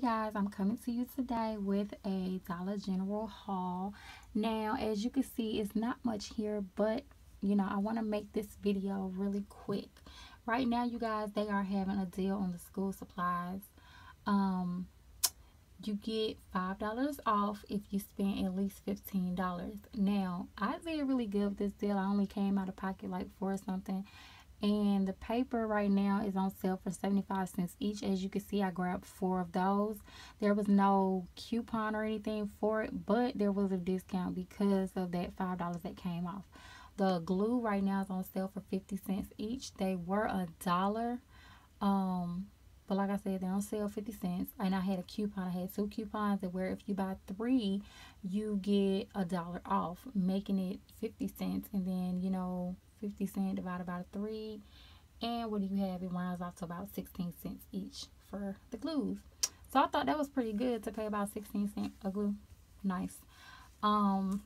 guys i'm coming to you today with a dollar general haul. Now as you can see it's not much here but you know i want to make this video really quick. Right now you guys they are having a deal on the school supplies. Um you get five dollars off if you spend at least fifteen dollars. Now i did really good with this deal. I only came out of pocket like for something and the paper right now is on sale for 75 cents each as you can see i grabbed four of those there was no coupon or anything for it but there was a discount because of that five dollars that came off the glue right now is on sale for 50 cents each they were a dollar um but like I said, they're on sale 50 cents. And I had a coupon. I had two coupons that where if you buy three, you get a dollar off, making it 50 cents. And then, you know, 50 cent divided by 3 and what do you have? It rounds off to about 16 cents each for the glues. So i thought that was pretty good to pay about 16 cent a glue. Nice. Um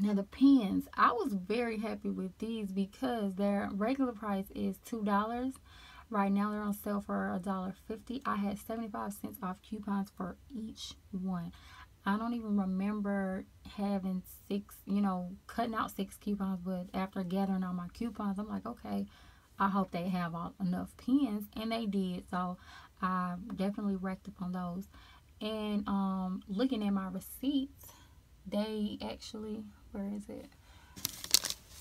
now the pens i was very happy with these because their regular price is two dollars. Right now they're on sale for a dollar fifty. I had 75 cents off coupons for each one I don't even remember having six, you know, cutting out six coupons, but after gathering all my coupons, I'm like, okay, I hope they have all, enough pens, and they did. So I definitely racked up on those. And um, looking at my receipts, they actually, where is it?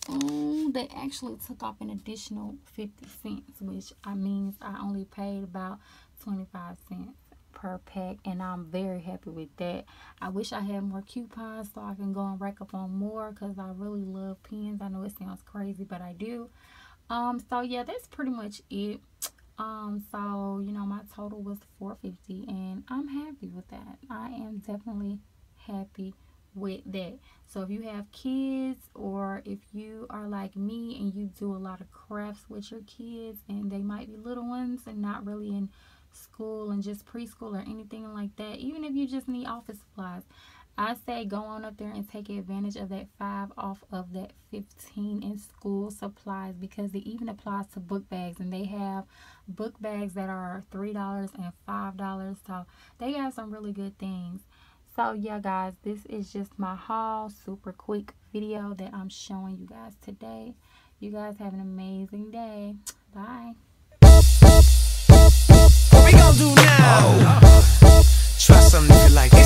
Oh, they actually took off an additional 50 cents, which I means I only paid about 25 cents per pack and I'm very happy with that. I wish I had more coupons so I can go and rack up on more because I really love pens. I know it sounds crazy but I do. Um, so yeah, that's pretty much it. Um, so you know my total was 450 and I'm happy with that. I am definitely happy with that. So if you have kids or if you are like me and you do a lot of crafts with your kids and they might be little ones and not really in school and just preschool or anything like that, even if you just need office supplies, I say go on up there and take advantage of that 5 off of that 15 in school supplies because it even applies to book bags and they have book bags that are $3 and $5 so they have some really good things. So yeah guys this is just my haul super quick video that I'm showing you guys today. You guys have an amazing day. Bye do now? Oh. Try something if you like